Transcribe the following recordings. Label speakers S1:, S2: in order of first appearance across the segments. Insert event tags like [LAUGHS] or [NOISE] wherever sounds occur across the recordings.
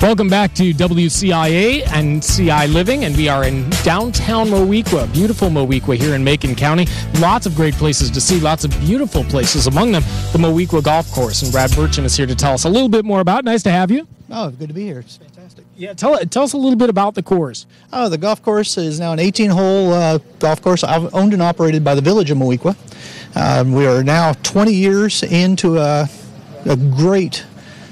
S1: Welcome back to WCIA and CI Living, and we are in downtown Moweaqua, beautiful Moweaqua here in Macon County. Lots of great places to see, lots of beautiful places, among them the Moweaqua Golf Course. And Brad Burcham is here to tell us a little bit more about. it. Nice to have you.
S2: Oh, good to be here. It's fantastic.
S1: Yeah, tell tell us a little bit about the course.
S2: Oh, the golf course is now an 18-hole uh, golf course owned and operated by the Village of Moweaqua. Um, we are now 20 years into a, a great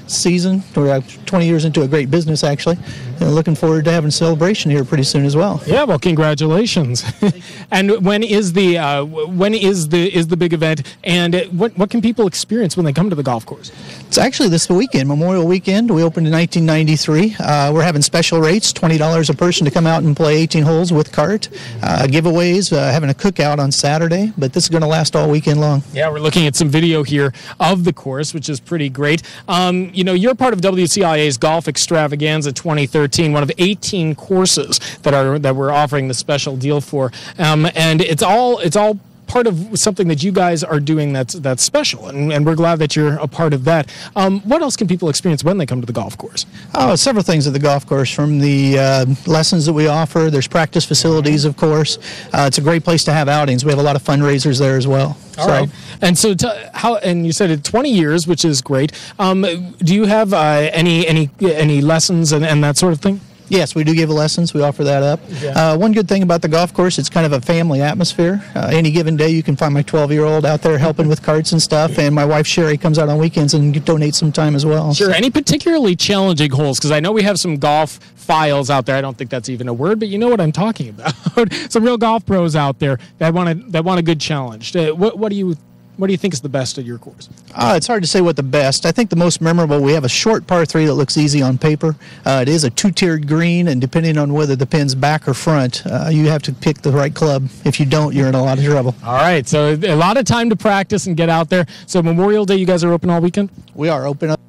S2: season. We're uh, 20 years into a great business, actually. And looking forward to having a celebration here pretty soon as well.
S1: Yeah, well, congratulations. [LAUGHS] and when is the uh, when is the is the big event? And what what can people experience when they come to the golf course?
S2: It's actually this weekend, Memorial Weekend. We opened in 1993. Uh, we're having special rates, $20 a person to come out and play 18 holes with cart. Uh, giveaways, uh, having a cookout on Saturday, but this is going to last all weekend long.
S1: Yeah, we're looking at some video here of the course, which is pretty great. Um, you know, you're part of WCIA's Golf Extravaganza 2013, one of 18 courses that are that we're offering the special deal for, um, and it's all it's all part of something that you guys are doing that's that's special, and, and we're glad that you're a part of that. Um, what else can people experience when they come to the golf course?
S2: Oh, several things at the golf course from the uh, lessons that we offer. There's practice facilities, of course. Uh, it's a great place to have outings. We have a lot of fundraisers there as well.
S1: All so, right. And so, t- how? And you said it 20 years, which is great. Um, do you have uh, any any any lessons and, and that sort of thing?
S2: Yes, we do give lessons. We offer that up. Yeah. Uh, one good thing about the golf course, it's kind of a family atmosphere. Uh, any given day, you can find my 12 year old out there helping with carts and stuff, and my wife Sherry comes out on weekends and donates some time as well.
S1: Sure. Any particularly challenging holes? Because I know we have some golf files out there. I don't think that's even a word, but you know what I'm talking [LAUGHS] about. some real golf pros out there that want a, that want a good challenge. Uh, what, what do you what do you think is the best at your course?
S2: Uh, it's hard to say what the best. I think the most memorable, we have a short par three that looks easy on paper. Uh, it is a two tiered green, and depending on whether the pin's back or front, uh, you have to pick the right club. If you don't, you're in a lot of trouble.
S1: All right. So a lot of time to practice and get out there. So Memorial Day, you guys are open all weekend?
S2: We are open up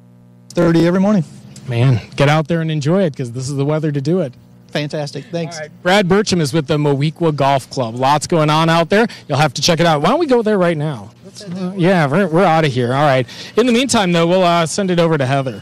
S2: 30 every morning.
S1: Man, get out there and enjoy it because this is the weather to do it.
S2: Fantastic. Thanks.
S1: Brad Burcham is with the Moweaqua Golf Club. Lots going on out there. You'll have to check it out. Why don't we go there right now? Uh, yeah, we're, we're out of here. All right. In the meantime, though, we'll uh, send it over to Heather.